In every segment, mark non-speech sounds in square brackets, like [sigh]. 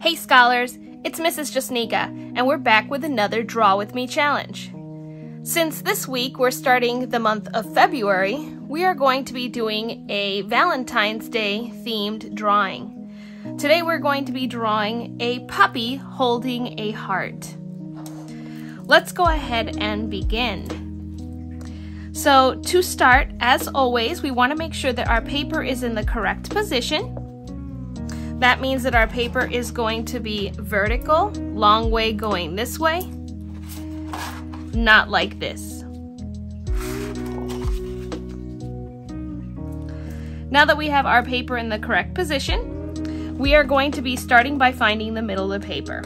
Hey scholars, it's Mrs. Jasnica, and we're back with another Draw With Me challenge. Since this week we're starting the month of February, we are going to be doing a Valentine's Day themed drawing. Today we're going to be drawing a puppy holding a heart. Let's go ahead and begin. So to start, as always, we want to make sure that our paper is in the correct position. That means that our paper is going to be vertical, long way going this way, not like this. Now that we have our paper in the correct position, we are going to be starting by finding the middle of the paper.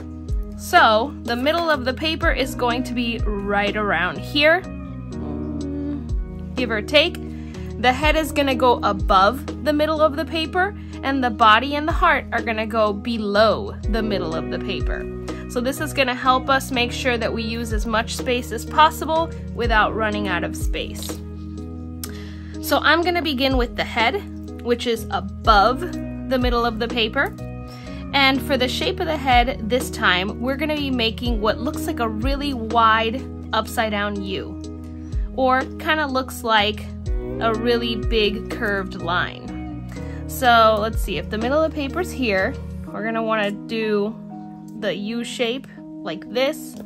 So the middle of the paper is going to be right around here give or take. The head is gonna go above the middle of the paper and the body and the heart are gonna go below the middle of the paper. So this is gonna help us make sure that we use as much space as possible without running out of space. So I'm gonna begin with the head, which is above the middle of the paper. And for the shape of the head this time, we're gonna be making what looks like a really wide upside down U or kind of looks like a really big curved line. So let's see, if the middle of the paper's here, we're gonna wanna do the U shape like this.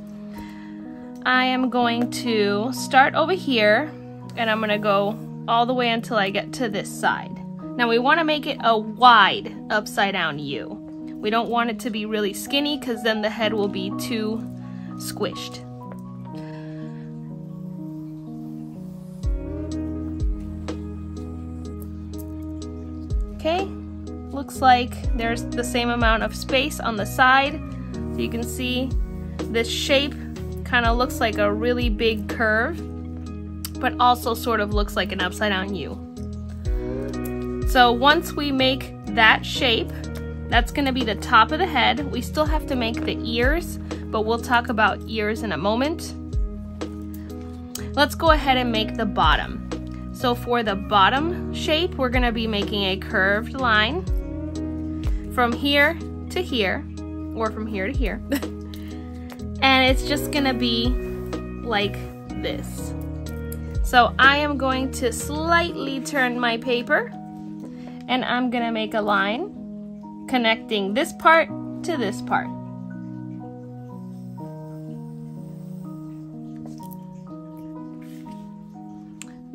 I am going to start over here and I'm gonna go all the way until I get to this side. Now we wanna make it a wide upside down U. We don't want it to be really skinny because then the head will be too squished. Okay, looks like there's the same amount of space on the side. So you can see this shape kind of looks like a really big curve, but also sort of looks like an upside down U. So once we make that shape, that's gonna be the top of the head. We still have to make the ears, but we'll talk about ears in a moment. Let's go ahead and make the bottom. So for the bottom shape, we're gonna be making a curved line from here to here, or from here to here. [laughs] and it's just gonna be like this. So I am going to slightly turn my paper and I'm gonna make a line connecting this part to this part.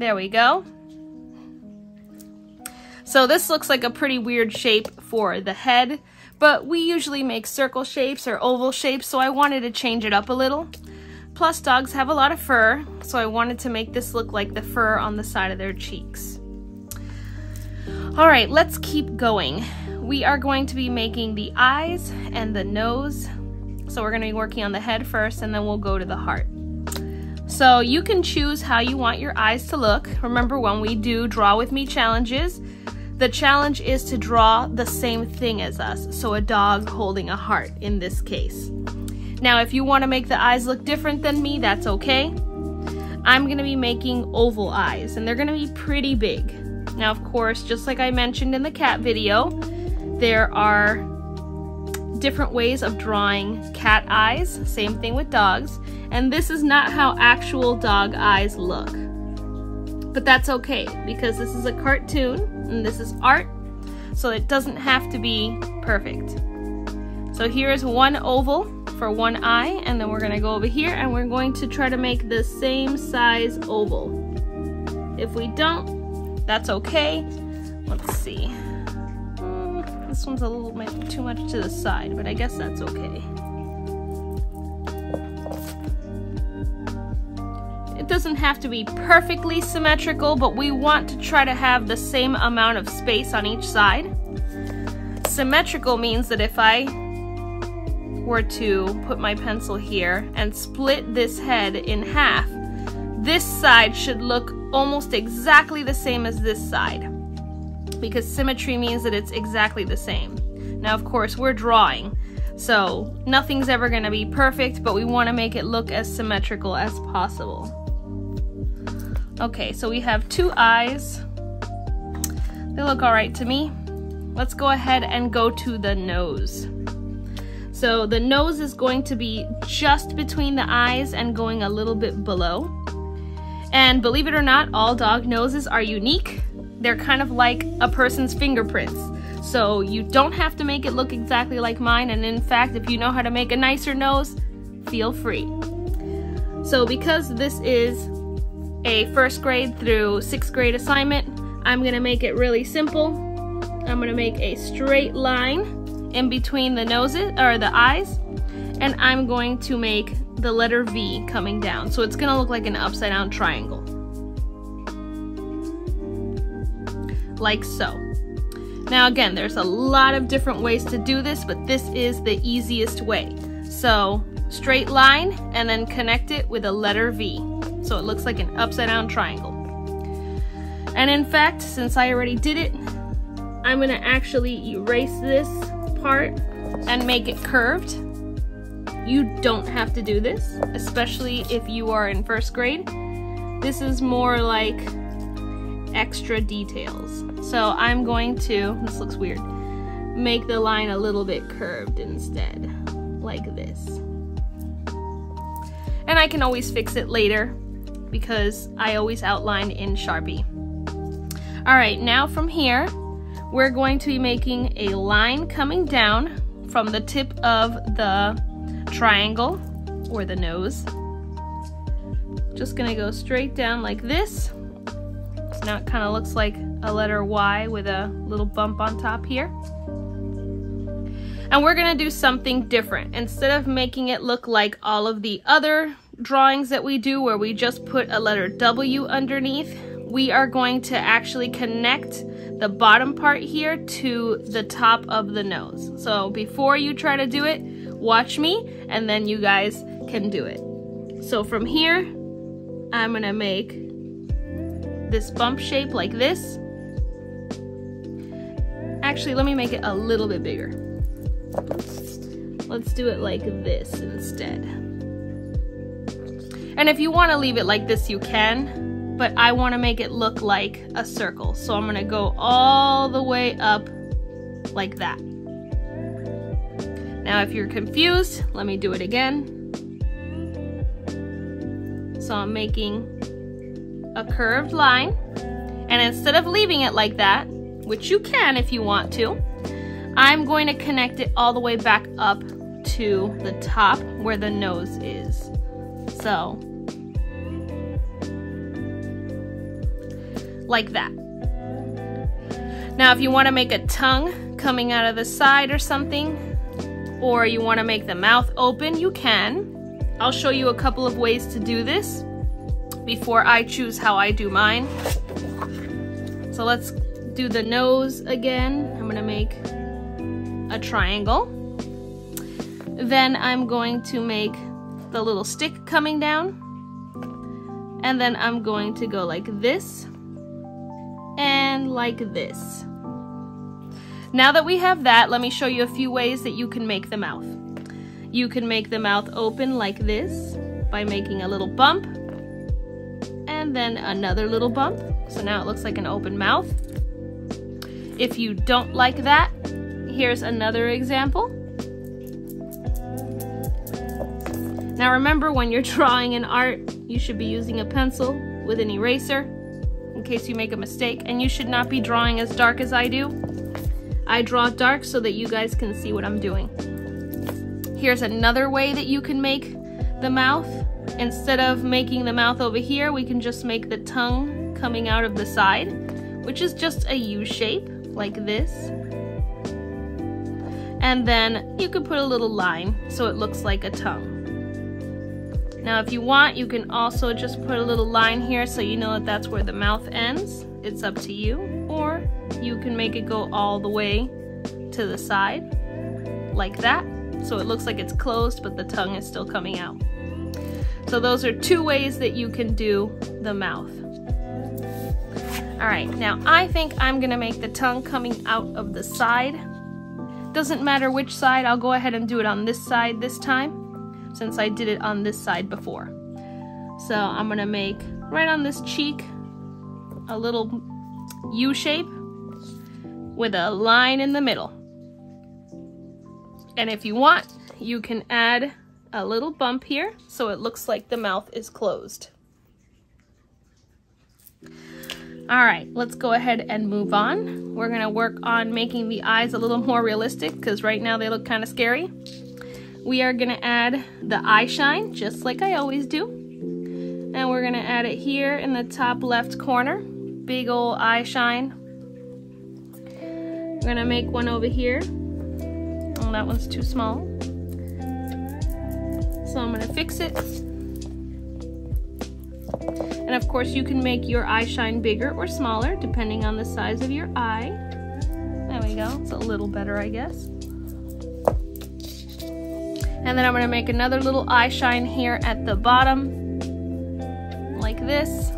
There we go. So this looks like a pretty weird shape for the head, but we usually make circle shapes or oval shapes, so I wanted to change it up a little. Plus dogs have a lot of fur, so I wanted to make this look like the fur on the side of their cheeks. All right, let's keep going. We are going to be making the eyes and the nose. So we're gonna be working on the head first and then we'll go to the heart. So you can choose how you want your eyes to look. Remember when we do draw with me challenges, the challenge is to draw the same thing as us. So a dog holding a heart in this case. Now if you want to make the eyes look different than me, that's okay. I'm going to be making oval eyes and they're going to be pretty big. Now of course, just like I mentioned in the cat video, there are different ways of drawing cat eyes, same thing with dogs. And this is not how actual dog eyes look. But that's okay, because this is a cartoon, and this is art, so it doesn't have to be perfect. So here's one oval for one eye, and then we're gonna go over here and we're going to try to make the same size oval. If we don't, that's okay. Let's see. This one's a little bit too much to the side, but I guess that's okay. It doesn't have to be perfectly symmetrical, but we want to try to have the same amount of space on each side. Symmetrical means that if I were to put my pencil here and split this head in half, this side should look almost exactly the same as this side because symmetry means that it's exactly the same. Now, of course, we're drawing, so nothing's ever going to be perfect, but we want to make it look as symmetrical as possible. Okay, so we have two eyes. They look all right to me. Let's go ahead and go to the nose. So the nose is going to be just between the eyes and going a little bit below. And believe it or not, all dog noses are unique. They're kind of like a person's fingerprints. So you don't have to make it look exactly like mine. And in fact, if you know how to make a nicer nose, feel free. So because this is a first grade through sixth grade assignment, I'm gonna make it really simple. I'm gonna make a straight line in between the noses or the eyes, and I'm going to make the letter V coming down. So it's gonna look like an upside down triangle. Like so. Now again, there's a lot of different ways to do this, but this is the easiest way. So straight line and then connect it with a letter V. So it looks like an upside down triangle. And in fact, since I already did it, I'm gonna actually erase this part and make it curved. You don't have to do this, especially if you are in first grade. This is more like extra details. So I'm going to, this looks weird, make the line a little bit curved instead, like this. And I can always fix it later because I always outline in Sharpie. All right, now from here, we're going to be making a line coming down from the tip of the triangle or the nose. Just gonna go straight down like this. Now it kind of looks like a letter Y with a little bump on top here. And we're gonna do something different. Instead of making it look like all of the other drawings that we do where we just put a letter W underneath, we are going to actually connect the bottom part here to the top of the nose. So before you try to do it, watch me and then you guys can do it. So from here, I'm gonna make this bump shape like this. Actually, let me make it a little bit bigger. Let's do it like this instead. And if you wanna leave it like this, you can but I want to make it look like a circle. So I'm going to go all the way up like that. Now if you're confused, let me do it again. So I'm making a curved line and instead of leaving it like that, which you can if you want to, I'm going to connect it all the way back up to the top where the nose is. So like that. Now if you want to make a tongue coming out of the side or something, or you want to make the mouth open, you can. I'll show you a couple of ways to do this before I choose how I do mine. So let's do the nose again. I'm to make a triangle. Then I'm going to make the little stick coming down. And then I'm going to go like this and like this. Now that we have that, let me show you a few ways that you can make the mouth. You can make the mouth open like this by making a little bump and then another little bump. So now it looks like an open mouth. If you don't like that, here's another example. Now remember when you're [laughs] drawing in art, you should be using a pencil with an eraser in case you make a mistake. And you should not be drawing as dark as I do. I draw dark so that you guys can see what I'm doing. Here's another way that you can make the mouth. Instead of making the mouth over here, we can just make the tongue coming out of the side, which is just a U shape, like this. And then you could put a little line so it looks like a tongue. Now if you want, you can also just put a little line here so you know that that's where the mouth ends. It's up to you. Or you can make it go all the way to the side, like that. So it looks like it's closed, but the tongue is still coming out. So those are two ways that you can do the mouth. All right, now I think I'm gonna make the tongue coming out of the side. Doesn't matter which side, I'll go ahead and do it on this side this time since I did it on this side before. So I'm gonna make right on this cheek a little U shape with a line in the middle. And if you want, you can add a little bump here so it looks like the mouth is closed. All right, let's go ahead and move on. We're gonna work on making the eyes a little more realistic because right now they look kind of scary. We are gonna add the eye shine just like I always do. And we're gonna add it here in the top left corner. Big old eye shine. We're gonna make one over here. Oh, that one's too small. So I'm gonna fix it. And of course you can make your eye shine bigger or smaller depending on the size of your eye. There we go, it's a little better I guess. And then I'm gonna make another little eye shine here at the bottom, like this.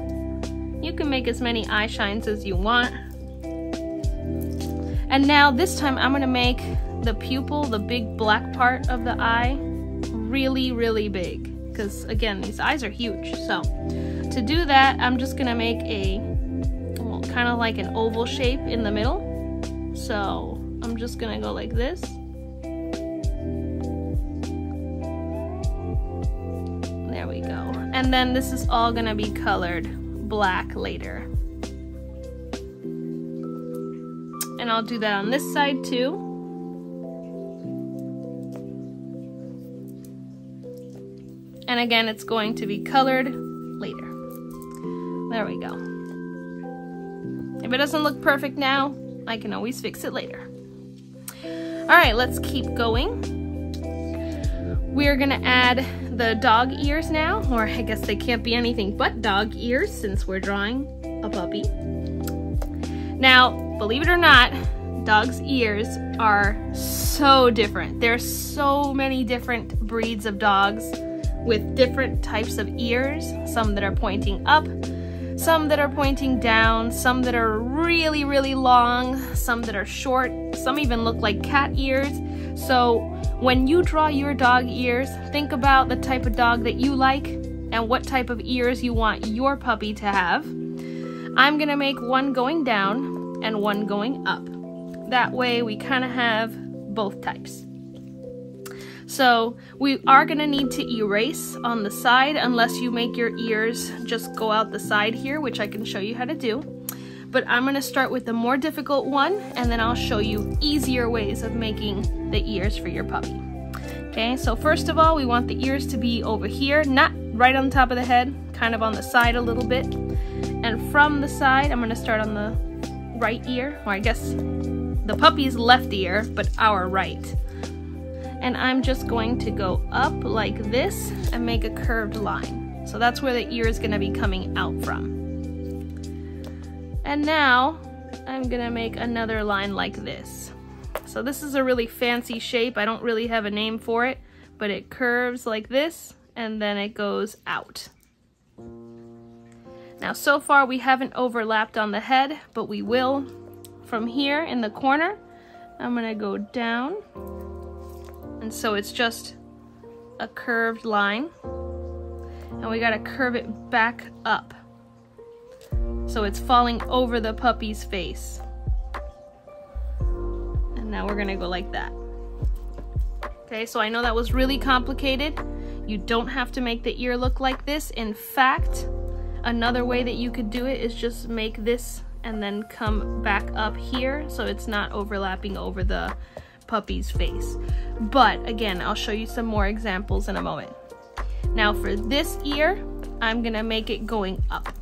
You can make as many eye shines as you want. And now this time I'm gonna make the pupil, the big black part of the eye, really, really big. Because again, these eyes are huge. So to do that, I'm just gonna make a, well, kind of like an oval shape in the middle. So I'm just gonna go like this. There we go. And then this is all gonna be colored black later. And I'll do that on this side too. And again, it's going to be colored later. There we go. If it doesn't look perfect now, I can always fix it later. All right, let's keep going. We're gonna add the dog ears now, or I guess they can't be anything but dog ears since we're drawing a puppy. Now, believe it or not, dogs' ears are so different. There's so many different breeds of dogs with different types of ears, some that are pointing up, some that are pointing down, some that are really, really long, some that are short, some even look like cat ears. So when you draw your dog ears, think about the type of dog that you like and what type of ears you want your puppy to have. I'm gonna make one going down and one going up. That way we kind of have both types. So we are gonna need to erase on the side unless you make your ears just go out the side here, which I can show you how to do. But I'm gonna start with the more difficult one and then I'll show you easier ways of making the ears for your puppy. Okay, so first of all, we want the ears to be over here, not right on top of the head, kind of on the side a little bit. And from the side, I'm gonna start on the right ear, or I guess the puppy's left ear, but our right. And I'm just going to go up like this and make a curved line. So that's where the ear is gonna be coming out from. And now I'm gonna make another line like this. So this is a really fancy shape. I don't really have a name for it, but it curves like this and then it goes out. Now so far we haven't overlapped on the head, but we will from here in the corner. I'm gonna go down. And so it's just a curved line. And we gotta curve it back up so it's falling over the puppy's face. And now we're gonna go like that. Okay, so I know that was really complicated. You don't have to make the ear look like this. In fact, another way that you could do it is just make this and then come back up here so it's not overlapping over the puppy's face. But again, I'll show you some more examples in a moment. Now for this ear, I'm gonna make it going up.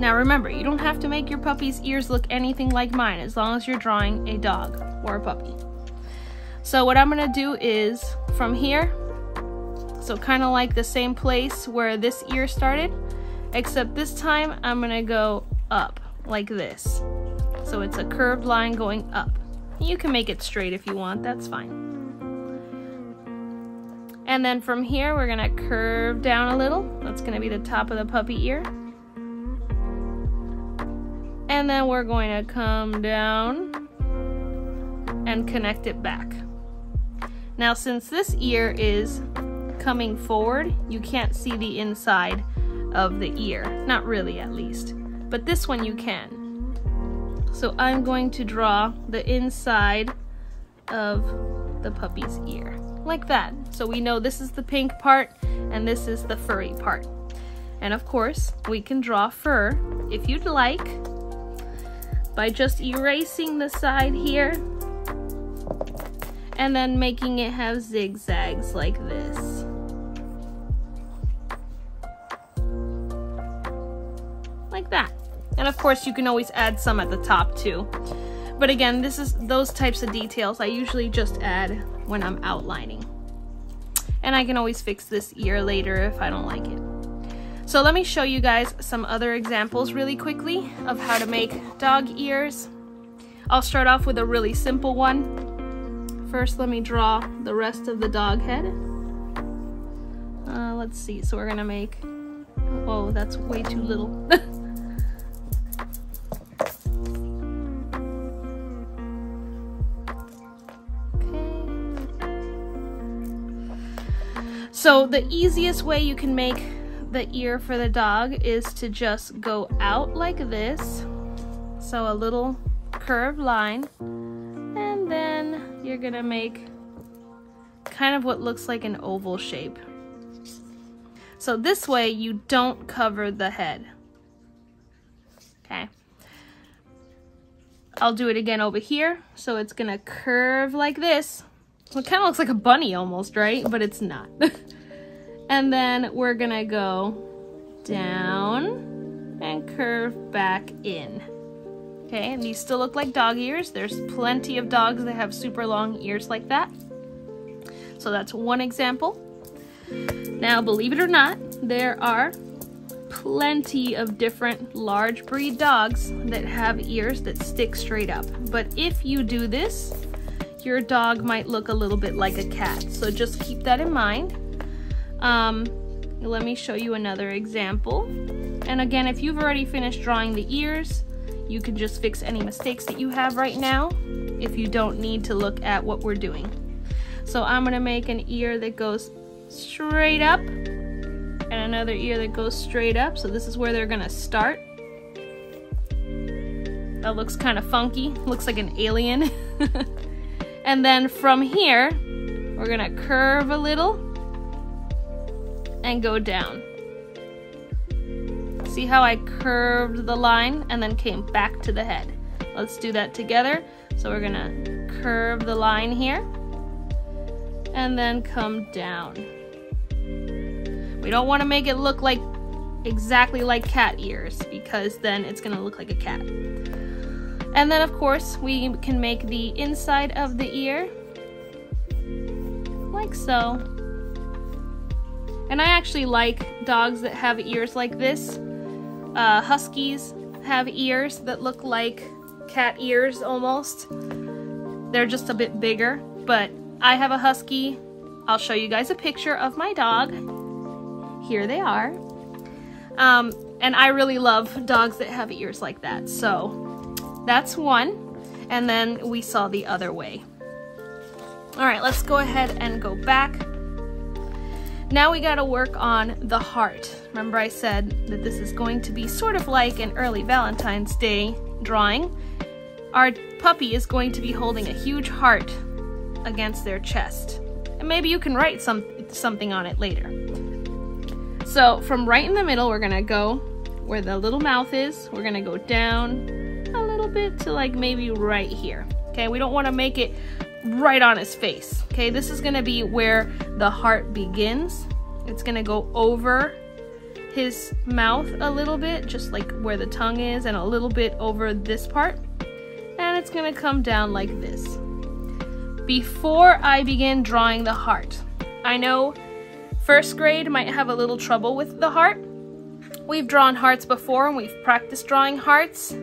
Now remember, you don't have to make your puppy's ears look anything like mine as long as you're drawing a dog or a puppy. So what I'm gonna do is from here, so kind of like the same place where this ear started, except this time I'm gonna go up like this. So it's a curved line going up. You can make it straight if you want, that's fine. And then from here, we're gonna curve down a little. That's gonna be the top of the puppy ear. And then we're going to come down and connect it back. Now since this ear is coming forward, you can't see the inside of the ear. Not really at least, but this one you can. So I'm going to draw the inside of the puppy's ear. like that. So we know this is the pink part and this is the furry part. And of course, we can draw fur if you'd like by just erasing the side here and then making it have zigzags like this. And of course you can always add some at the top too. But again, this is those types of details I usually just add when I'm outlining. And I can always fix this ear later if I don't like it. So let me show you guys some other examples really quickly of how to make dog ears. I'll start off with a really simple one. First, let me draw the rest of the dog head. Uh, let's see, so we're gonna make, oh, that's way too little. [laughs] So the easiest way you can make the ear for the dog is to just go out like this. So a little curved line. And then you're gonna make kind of what looks like an oval shape. So this way you don't cover the head. Okay. I'll do it again over here. So it's gonna curve like this. It kind of looks like a bunny almost, right? But it's not. [laughs] and then we're gonna go down and curve back in. Okay, and these still look like dog ears. There's plenty of dogs that have super long ears like that. So that's one example. Now, believe it or not, there are plenty of different large breed dogs that have ears that stick straight up. But if you do this, your dog might look a little bit like a cat. So just keep that in mind. Um, let me show you another example. And again, if you've already finished drawing the ears, you can just fix any mistakes that you have right now if you don't need to look at what we're doing. So I'm gonna make an ear that goes straight up and another ear that goes straight up. So this is where they're gonna start. That looks kind of funky, looks like an alien. [laughs] And then from here, we're gonna curve a little and go down. See how I curved the line and then came back to the head? Let's do that together. So we're gonna curve the line here and then come down. We don't wanna make it look like exactly like cat ears because then it's gonna look like a cat. And then of course we can make the inside of the ear like so. And I actually like dogs that have ears like this. Uh, huskies have ears that look like cat ears almost. They're just a bit bigger, but I have a husky. I'll show you guys a picture of my dog. Here they are. Um, and I really love dogs that have ears like that. So that's one. And then we saw the other way. All right, let's go ahead and go back. Now we gotta work on the heart. Remember I said that this is going to be sort of like an early Valentine's Day drawing. Our puppy is going to be holding a huge heart against their chest. And maybe you can write some, something on it later. So from right in the middle, we're gonna go where the little mouth is. We're gonna go down bit to like maybe right here. Okay, we don't want to make it right on his face. Okay, this is gonna be where the heart begins. It's gonna go over his mouth a little bit, just like where the tongue is, and a little bit over this part. And it's gonna come down like this. Before I begin drawing the heart, I know first grade might have a little trouble with the heart. We've drawn hearts before and we've practiced drawing hearts.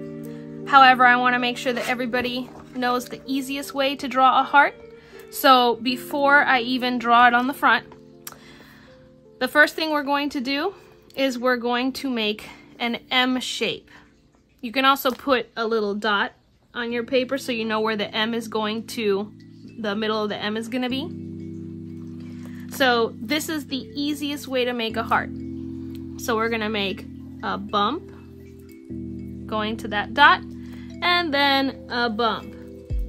However, I want to make sure that everybody knows the easiest way to draw a heart. So before I even draw it on the front, the first thing we're going to do is we're going to make an M shape. You can also put a little dot on your paper so you know where the M is going to, the middle of the M is going to be. So this is the easiest way to make a heart. So we're going to make a bump going to that dot and then a bump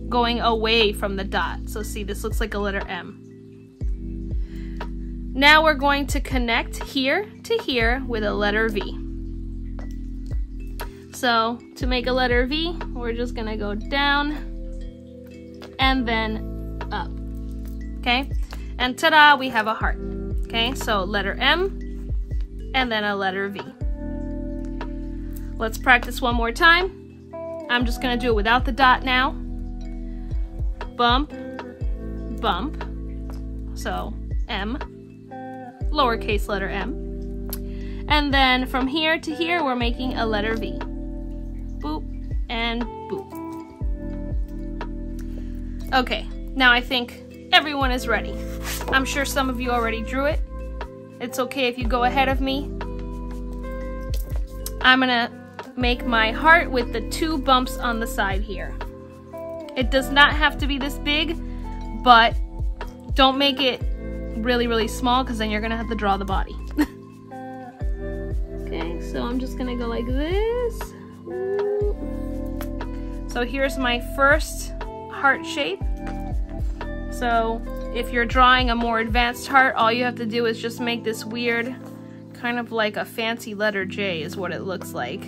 going away from the dot. So see, this looks like a letter M. Now we're going to connect here to here with a letter V. So to make a letter V, we're just gonna go down and then up, okay? And ta-da, we have a heart, okay? So letter M and then a letter V. Let's practice one more time. I'm just gonna do it without the dot now. Bump, bump, so M, lowercase letter m. And then from here to here, we're making a letter V. Boop and boop. Okay, now I think everyone is ready. I'm sure some of you already drew it. It's okay if you go ahead of me. I'm gonna make my heart with the two bumps on the side here. It does not have to be this big, but don't make it really, really small because then you're gonna have to draw the body. [laughs] okay, so I'm just gonna go like this. So here's my first heart shape. So if you're drawing a more advanced heart, all you have to do is just make this weird, kind of like a fancy letter J is what it looks like.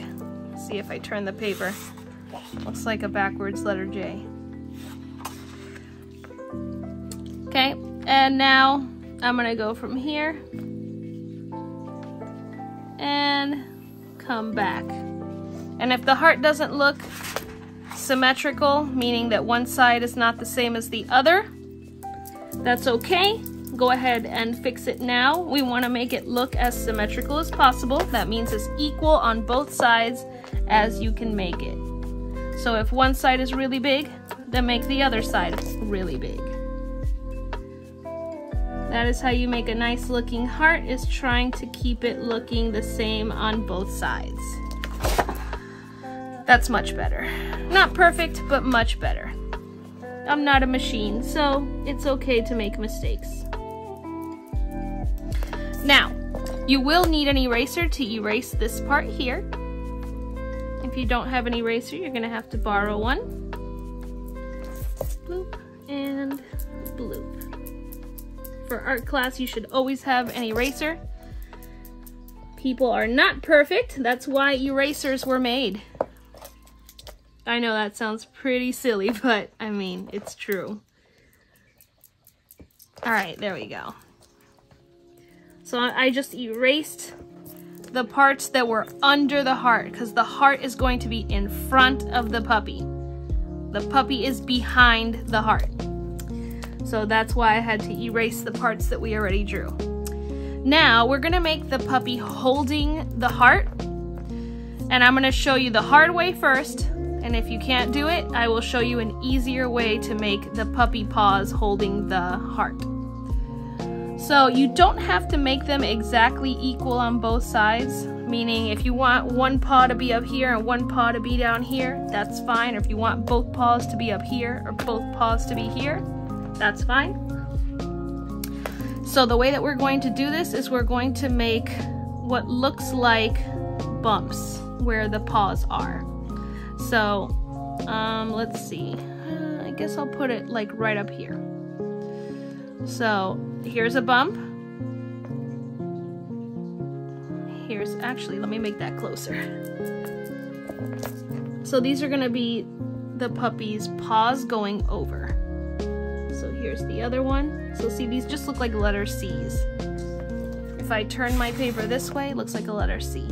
See if I turn the paper. Looks like a backwards letter J. Okay, and now I'm gonna go from here and come back. And if the heart doesn't look symmetrical, meaning that one side is not the same as the other, that's okay. Go ahead and fix it now. We wanna make it look as symmetrical as possible. That means it's equal on both sides as you can make it. So if one side is really big, then make the other side really big. That is how you make a nice looking heart, is trying to keep it looking the same on both sides. That's much better. Not perfect, but much better. I'm not a machine, so it's okay to make mistakes. Now, you will need an eraser to erase this part here. If you don't have an eraser, you're gonna have to borrow one. Bloop and bloop for art class, you should always have an eraser. People are not perfect. That's why erasers were made. I know that sounds pretty silly, [laughs] but I mean, it's true. All right, there we go. So I just erased the parts that were under the heart because the heart is going to be in front of the puppy. The puppy is behind the heart. So that's why I had to erase the parts that we already drew. Now we're gonna make the puppy holding the heart. And I'm gonna show you the hard way first. And if you can't do it, I will show you an easier way to make the puppy paws holding the heart. So you don't have to make them exactly equal on both sides, meaning if you want one paw to be up here and one paw to be down here, that's fine. Or if you want both paws to be up here or both paws to be here, that's fine. So the way that we're going to do this is we're going to make what looks like bumps where the paws are. So um, let's see, uh, I guess I'll put it like right up here. So here's a bump. Here's, actually, let me make that closer. So these are gonna be the puppy's paws going over. So here's the other one. So see, these just look like letter C's. If I turn my paper this way, it looks like a letter C.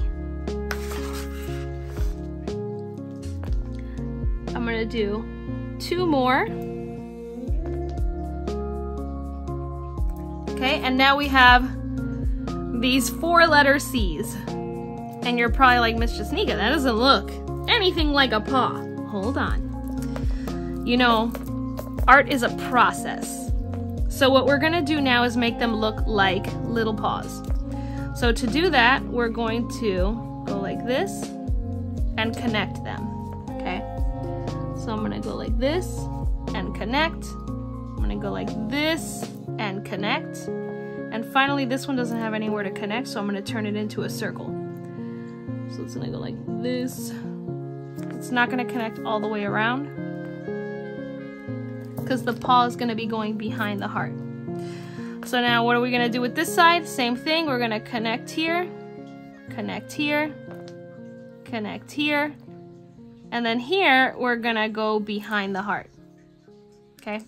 I'm gonna do two more. Okay, and now we have these four letter C's. And you're probably like, Miss Jasnica, that doesn't look anything like a paw. Hold on. You know, Art is a process. So what we're gonna do now is make them look like little paws. So to do that, we're going to go like this and connect them, okay? So I'm gonna go like this and connect. I'm gonna go like this and connect. And finally, this one doesn't have anywhere to connect, so I'm gonna turn it into a circle. So it's gonna go like this. It's not gonna connect all the way around because the paw is going to be going behind the heart. So now what are we gonna do with this side? Same thing, we're gonna connect here, connect here, connect here, and then here we're gonna go behind the heart, okay?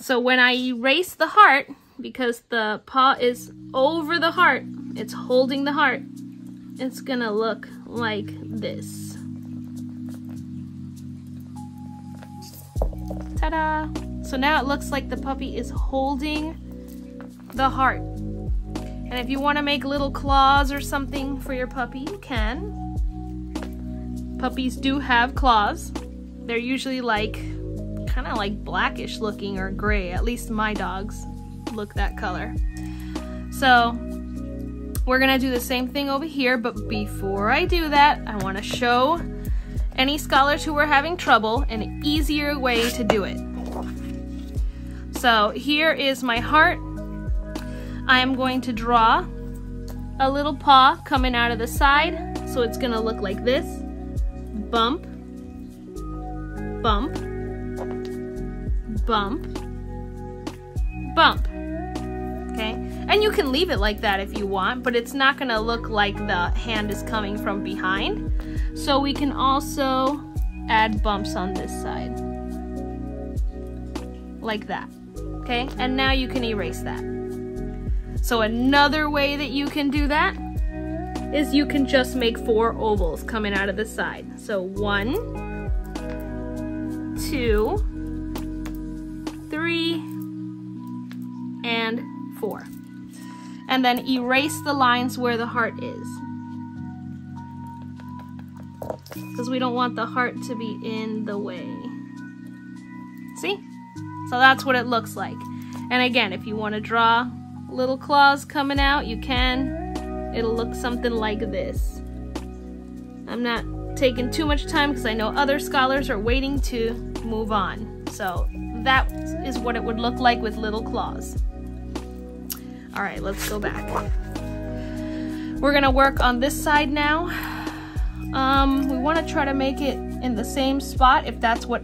So when I erase the heart, because the paw is over the heart, it's holding the heart, it's gonna look like this. Ta-da! So now it looks like the puppy is holding the heart. And if you want to make little claws or something for your puppy, you can. Puppies do have claws. They're usually like, kind of like blackish looking or gray. At least my dogs look that color. So we're gonna do the same thing over here, but before I do that, I wanna show any scholars who are having trouble an easier way to do it. So here is my heart. I am going to draw a little paw coming out of the side. So it's gonna look like this. Bump, bump, bump, bump. Okay, and you can leave it like that if you want, but it's not gonna look like the hand is coming from behind. So we can also add bumps on this side. Like that okay? And now you can erase that. So another way that you can do that is you can just make four ovals coming out of the side. So one, two, three, and four. And then erase the lines where the heart is. Because we don't want the heart to be in the way. See? So that's what it looks like. And again, if you want to draw little claws coming out, you can. It'll look something like this. I'm not taking too much time because I know other scholars are waiting to move on. So that is what it would look like with little claws. All right, let's go back. We're gonna work on this side now. Um, we wanna try to make it in the same spot if that's what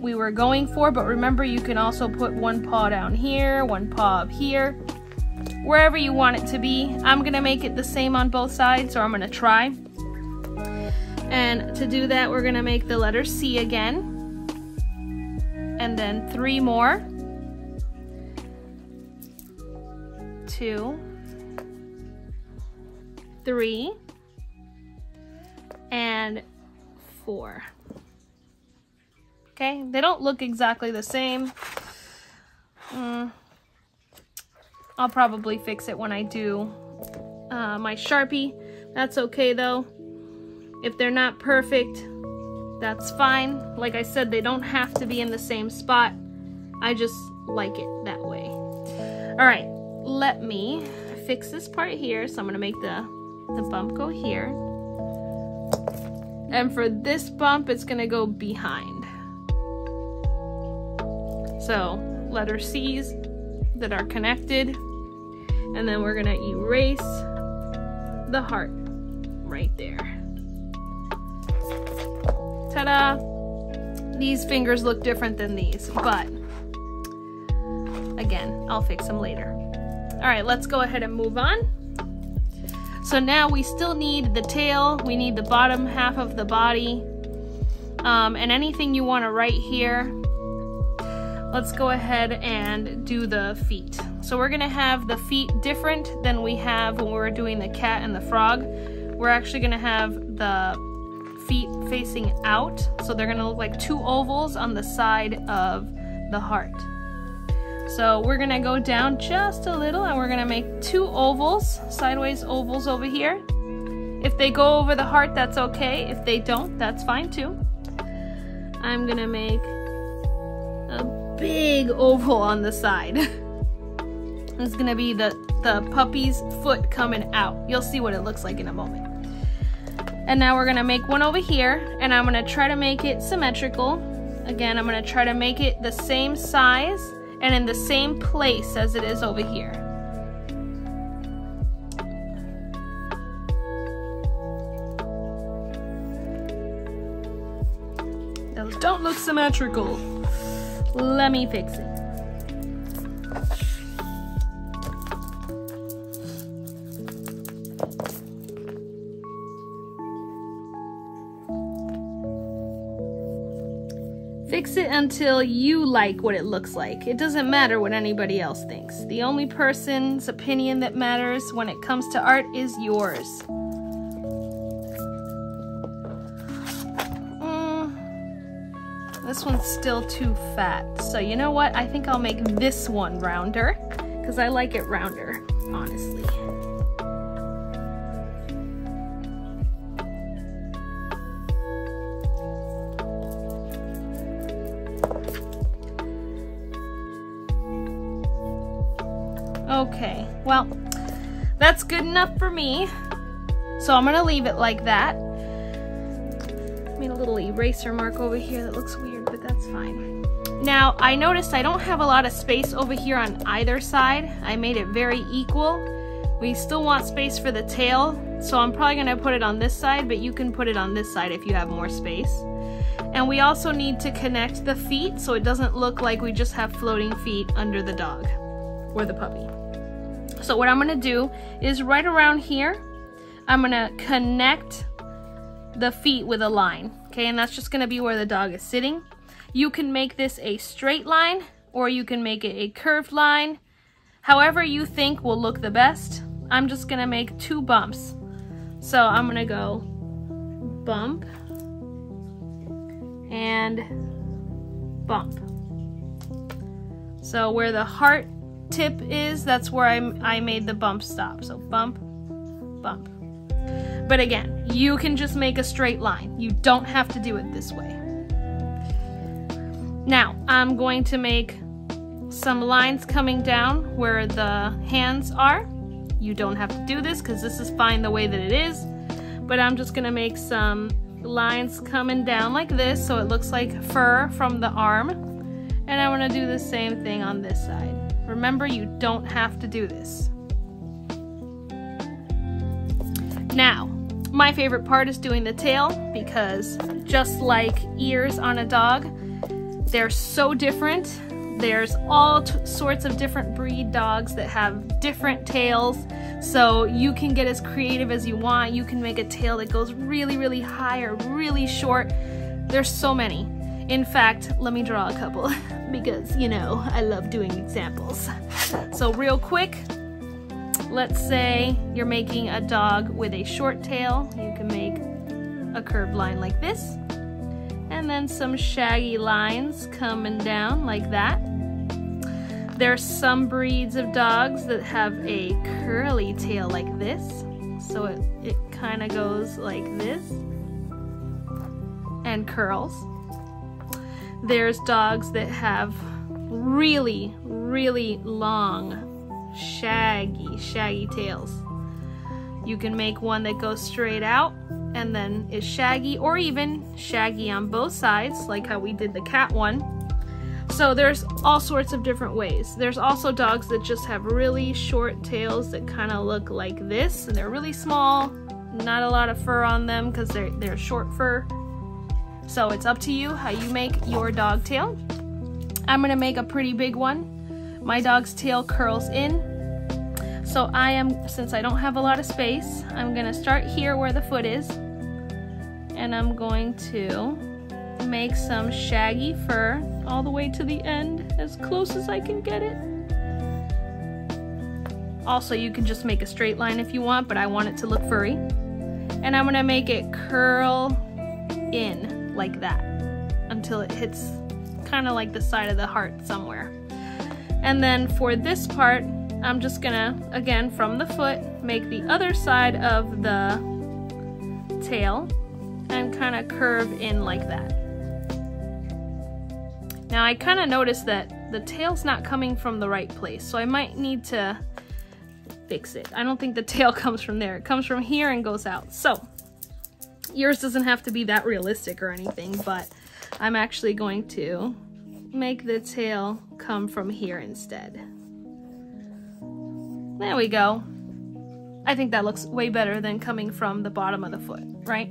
we were going for, but remember you can also put one paw down here, one paw up here, wherever you want it to be. I'm gonna make it the same on both sides, or I'm gonna try. And to do that, we're gonna make the letter C again, and then three more. Two, three, and four. Okay, they don't look exactly the same. Mm. I'll probably fix it when I do uh, my Sharpie. That's okay though. If they're not perfect, that's fine. Like I said, they don't have to be in the same spot. I just like it that way. All right, let me fix this part here. So I'm gonna make the, the bump go here. And for this bump, it's gonna go behind. So letter C's that are connected. And then we're gonna erase the heart right there. Ta-da! These fingers look different than these, but again, I'll fix them later. All right, let's go ahead and move on. So now we still need the tail, we need the bottom half of the body, um, and anything you want to write here, let's go ahead and do the feet. So we're gonna have the feet different than we have when we were doing the cat and the frog. We're actually gonna have the feet facing out. So they're gonna look like two ovals on the side of the heart. So we're gonna go down just a little and we're gonna make two ovals, sideways ovals over here. If they go over the heart, that's okay. If they don't, that's fine too. I'm gonna make a big oval on the side. [laughs] it's gonna be the, the puppy's foot coming out. You'll see what it looks like in a moment. And now we're gonna make one over here and I'm gonna try to make it symmetrical. Again, I'm gonna try to make it the same size and in the same place as it is over here. Those don't look symmetrical. Let me fix it. Fix it until you like what it looks like. It doesn't matter what anybody else thinks. The only person's opinion that matters when it comes to art is yours. Mm, this one's still too fat. So you know what? I think I'll make this one rounder because I like it rounder, honestly. Well, that's good enough for me. So I'm gonna leave it like that. Made a little eraser mark over here that looks weird, but that's fine. Now, I noticed I don't have a lot of space over here on either side. I made it very equal. We still want space for the tail, so I'm probably gonna put it on this side, but you can put it on this side if you have more space. And we also need to connect the feet so it doesn't look like we just have floating feet under the dog or the puppy. So what I'm gonna do is right around here, I'm gonna connect the feet with a line, okay? And that's just gonna be where the dog is sitting. You can make this a straight line or you can make it a curved line. However you think will look the best. I'm just gonna make two bumps. So I'm gonna go bump and bump. So where the heart tip is, that's where I, I made the bump stop. So bump, bump. But again, you can just make a straight line. You don't have to do it this way. Now, I'm going to make some lines coming down where the hands are. You don't have to do this because this is fine the way that it is. But I'm just gonna make some lines coming down like this so it looks like fur from the arm. And I wanna do the same thing on this side. Remember, you don't have to do this. Now, my favorite part is doing the tail because just like ears on a dog, they're so different. There's all sorts of different breed dogs that have different tails. So you can get as creative as you want. You can make a tail that goes really, really high or really short. There's so many. In fact, let me draw a couple [laughs] because, you know, I love doing examples. So real quick, let's say you're making a dog with a short tail. You can make a curved line like this. And then some shaggy lines coming down like that. There are some breeds of dogs that have a curly tail like this. So it, it kind of goes like this and curls. There's dogs that have really, really long, shaggy, shaggy tails. You can make one that goes straight out and then is shaggy or even shaggy on both sides, like how we did the cat one. So there's all sorts of different ways. There's also dogs that just have really short tails that kind of look like this, and they're really small, not a lot of fur on them because they're, they're short fur. So it's up to you how you make your dog tail. I'm gonna make a pretty big one. My dog's tail curls in. So I am, since I don't have a lot of space, I'm gonna start here where the foot is. And I'm going to make some shaggy fur all the way to the end, as close as I can get it. Also, you can just make a straight line if you want, but I want it to look furry. And I'm gonna make it curl in like that until it hits kind of like the side of the heart somewhere. And then for this part, I'm just gonna, again, from the foot, make the other side of the tail and kind of curve in like that. Now I kind of noticed that the tail's not coming from the right place, so I might need to fix it. I don't think the tail [laughs] comes from there. It comes from here and goes out. So Yours doesn't have to be that realistic or anything, but I'm actually going to make the tail come from here instead. There we go. I think that looks way better than coming from the bottom of the foot, right?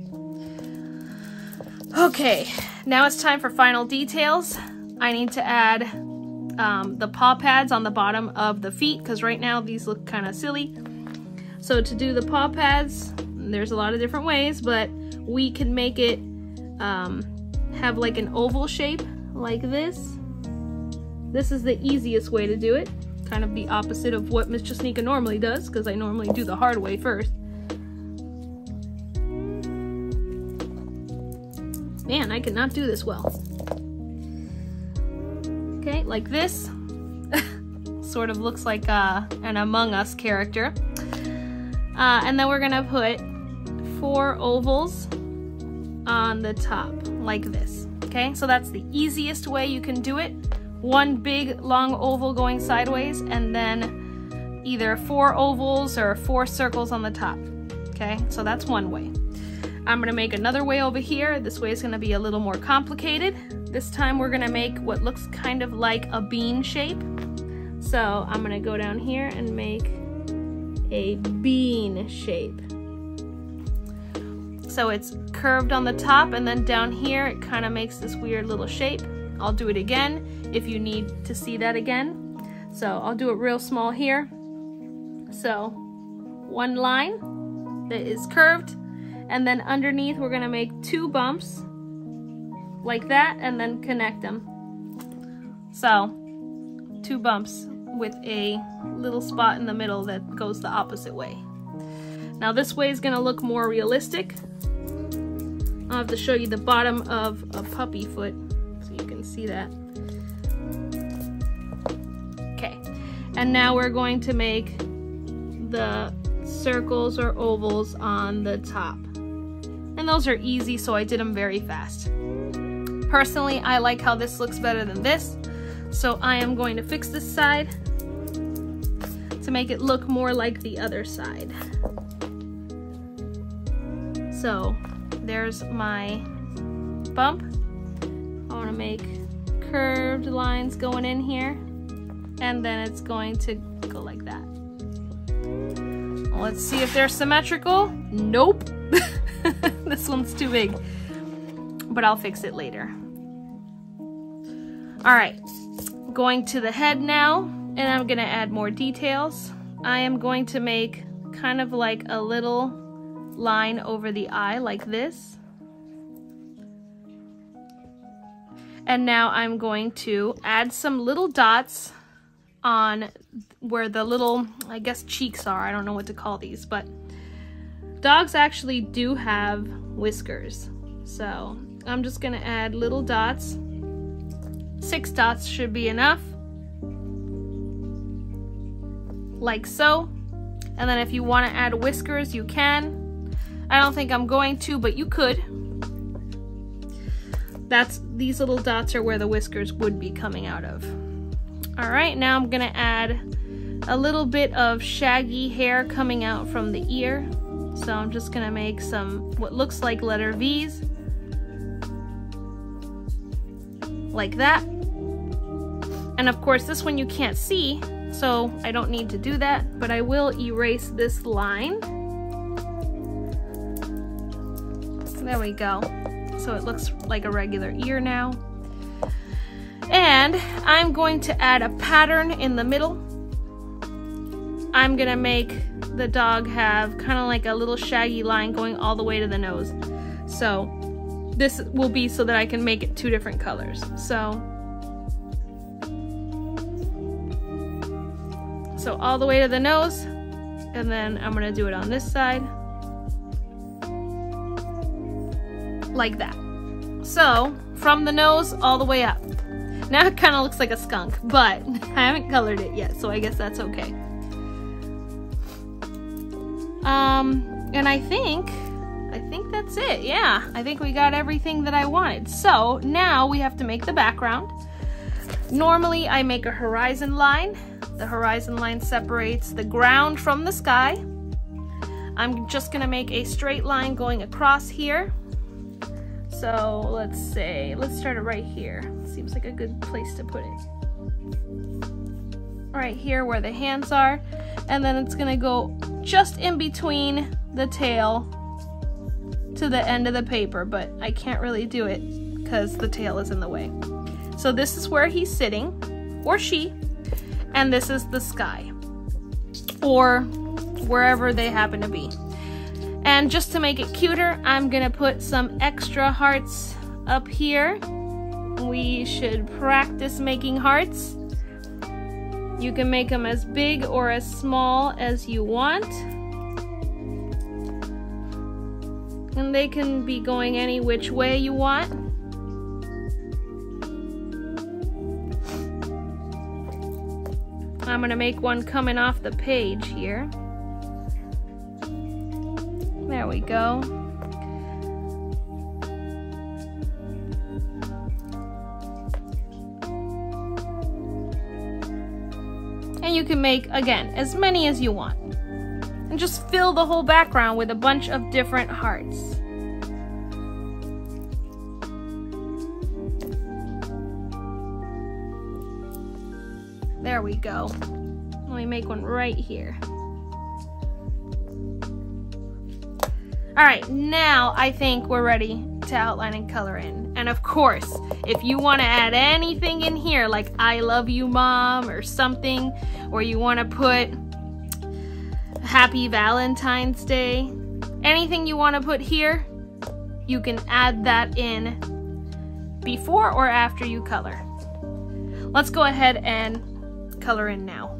Okay, now it's time for final details. I need to add um, the paw pads on the bottom of the feet because right now these look kind of silly. So to do the paw pads, there's a lot of different ways, but we can make it um, have like an oval shape like this. This is the easiest way to do it. Kind of the opposite of what Miss Jasnica normally does, because I normally do the hard way first. Man, I cannot do this well. Okay, like this. [laughs] sort of looks like uh, an Among Us character. Uh, and then we're gonna put four ovals on the top, like this. Okay, so that's the easiest way you can do it. One big long oval going sideways, and then either four ovals or four circles on the top. Okay, so that's one way. I'm gonna make another way over here. This way is gonna be a little more complicated. This time we're gonna make what looks kind of like a bean shape. So I'm gonna go down here and make a bean shape. So it's curved on the top and then down here it kind of makes this weird little shape. I'll do it again if you need to see that again. So I'll do it real small here. So one line that is curved and then underneath we're gonna make two bumps like that and then connect them. So two bumps with a little spot in the middle that goes the opposite way. Now this way is gonna look more realistic. I'll have to show you the bottom of a puppy foot so you can see that. Okay, and now we're going to make the circles or ovals on the top. And those are easy, so I did them very fast. Personally, I like how this looks better than this, so I am going to fix this side to make it look more like the other side. So there's my bump. I want to make curved lines going in here and then it's going to go like that. Let's see if they're symmetrical. Nope. [laughs] this one's too big, but I'll fix it later. All right, going to the head now, and I'm gonna add more details. I am going to make kind of like a little line over the eye like this. And now I'm going to add some little dots on where the little, I guess cheeks are. I don't know what to call these, but Dogs actually do have whiskers. So I'm just gonna add little dots. Six dots should be enough. Like so. And then if you wanna add whiskers, you can. I don't think I'm going to, but you could. That's These little dots are where the whiskers would be coming out of. All right, now I'm gonna add a little bit of shaggy hair coming out from the ear. So I'm just gonna make some what looks like letter V's. Like that. And of course this one you can't see, so I don't need to do that, but I will erase this line. There we go. So it looks like a regular ear now. And I'm going to add a pattern in the middle. I'm gonna make the dog have kind of like a little shaggy line going all the way to the nose. So this will be so that I can make it two different colors. So, so all the way to the nose, and then I'm gonna do it on this side. Like that. So, from the nose all the way up. Now it kind of looks like a skunk, but [laughs] I haven't colored it yet, so I guess that's okay. Um, and I think, I think that's it. Yeah, I think we got everything that I wanted. So now we have to make the background. Normally I make a horizon line. The horizon line separates the ground from the sky. I'm just gonna make a straight line going across here. So let's say, let's start it right here. Seems like a good place to put it. Right here where the hands are. And then it's gonna go just in between the tail to the end of the paper, but I can't really do it because the tail is in the way. So this is where he's sitting, or she, and this is the sky, or wherever they happen to be. And just to make it cuter, I'm gonna put some extra hearts up here we should practice making hearts. You can make them as big or as small as you want. And they can be going any which way you want. I'm gonna make one coming off the page here. There we go. And you can make, again, as many as you want. And just fill the whole background with a bunch of different hearts. There we go. Let me make one right here. All right, now I think we're ready to outline and color in. And of course, if you wanna add anything in here, like I love you mom or something, or you wanna put happy Valentine's Day, anything you wanna put here, you can add that in before or after you color. Let's go ahead and color in now.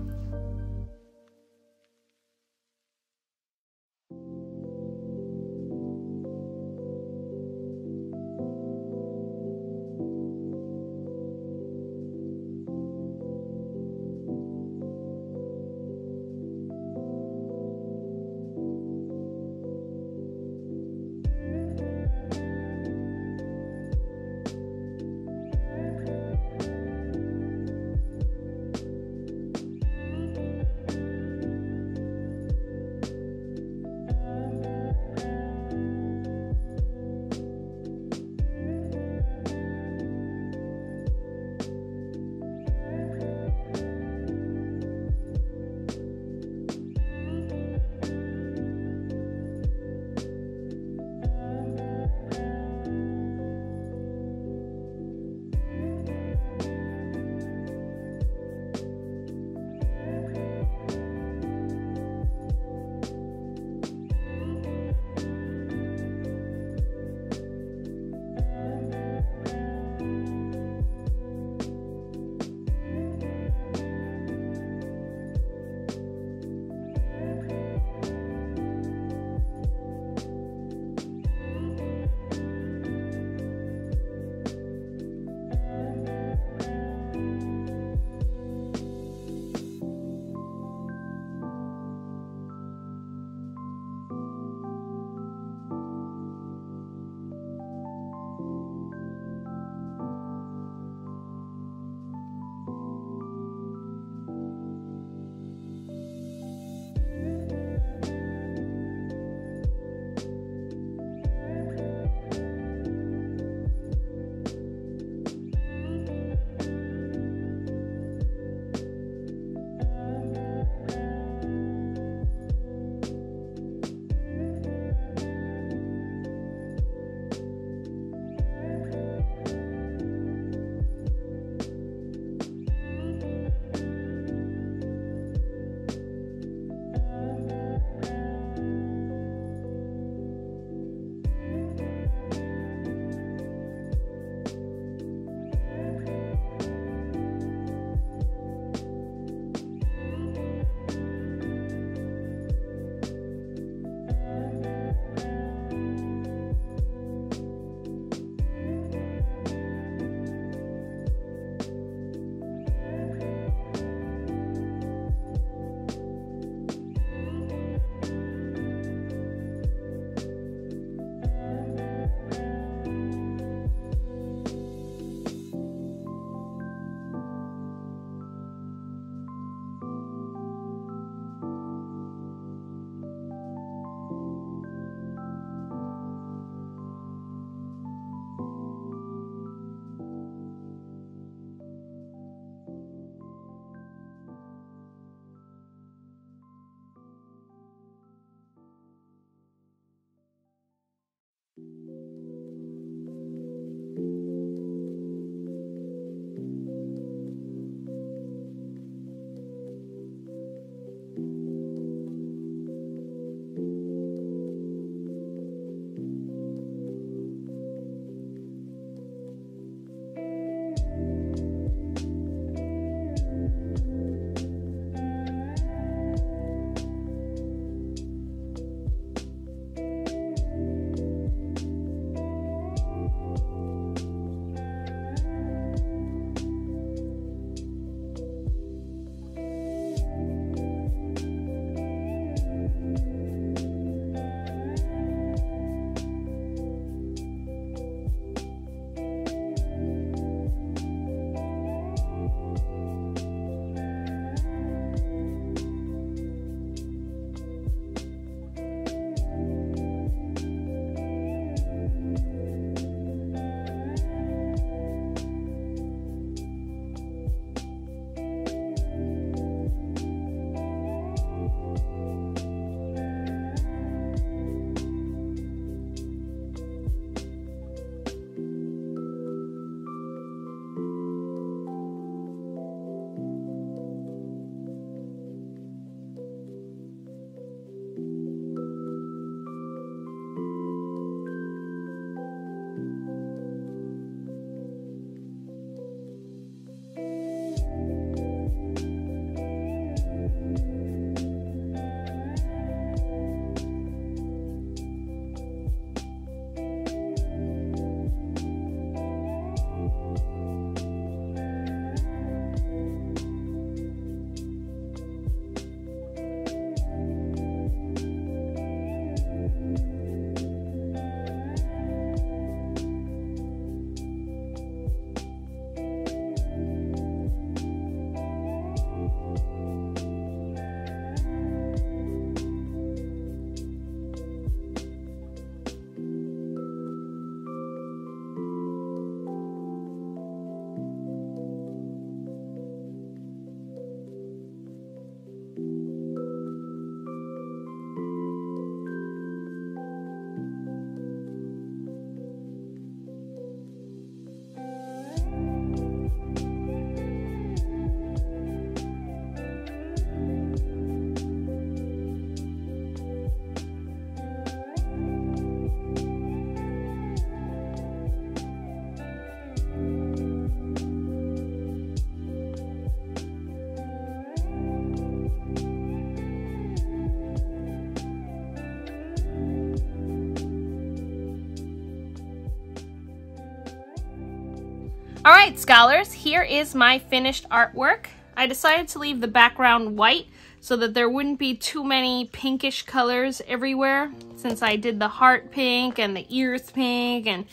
Scholars, here is my finished artwork. I decided to leave the background white so that there wouldn't be too many pinkish colors everywhere since I did the heart pink and the ears pink and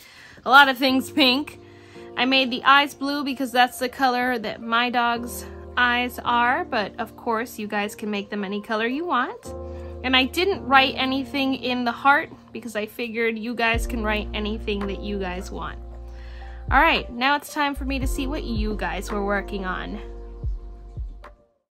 a lot of things pink. I made the eyes blue because that's the color that my dog's eyes are, but of course you guys can make them any color you want. And I didn't write anything in the heart because I figured you guys can write anything that you guys want. All right, now it's time for me to see what you guys were working on.